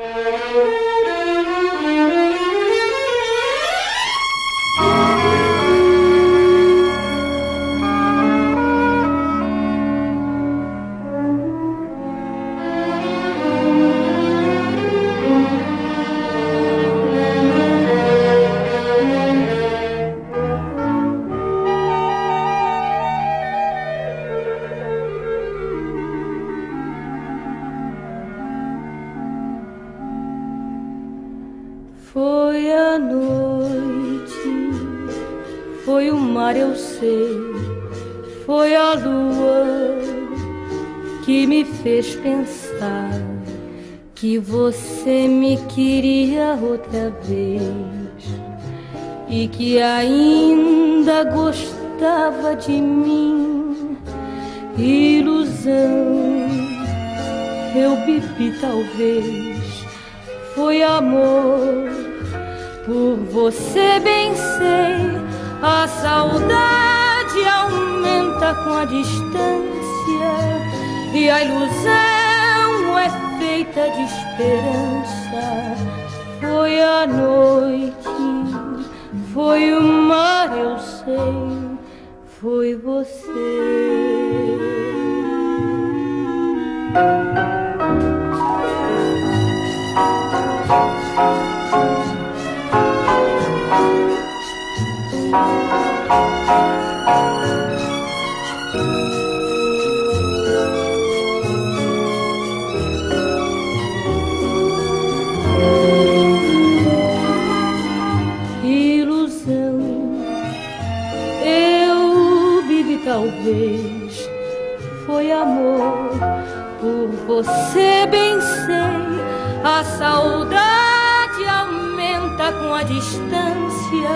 Yeah. Fez pensar que você me queria outra vez e que ainda gostava de mim. Ilusão, eu bebi talvez, foi amor. Por você bem sei, a saudade aumenta com a distância e a ilusão é feita de esperança. Foi a noite, foi o mar, eu sei, foi você. Talvez foi amor. Por você bem sei, a saudade com a distância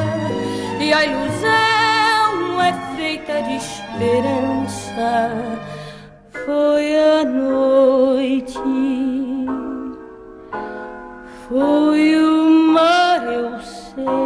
e a ilusão é feita de esperança. Foi a noite, foi o mar, eu sei.